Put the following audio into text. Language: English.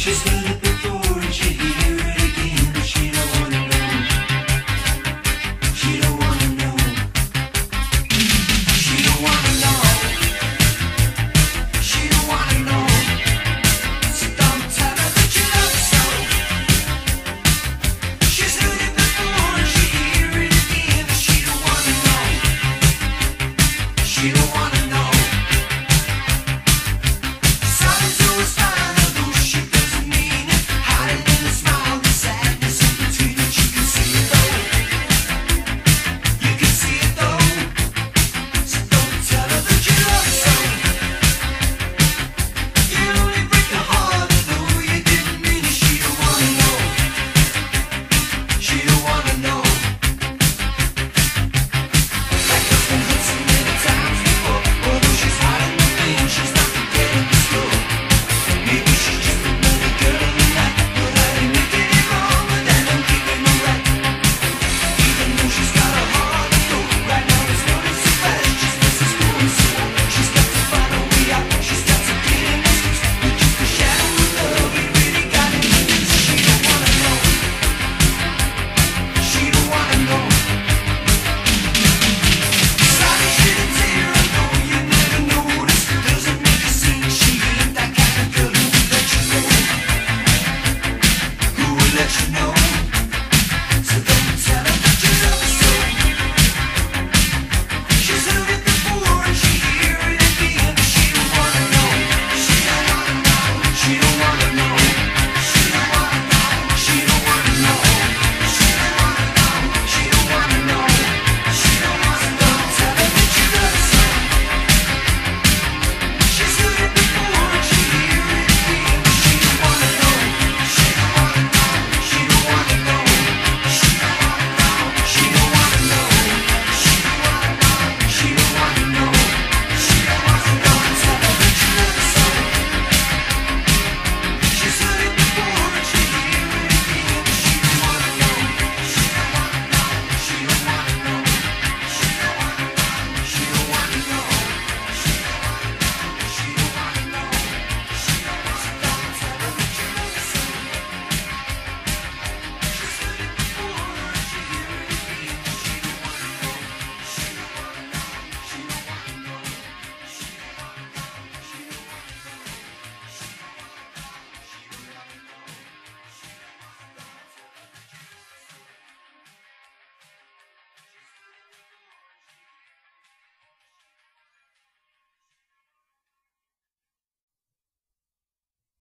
She's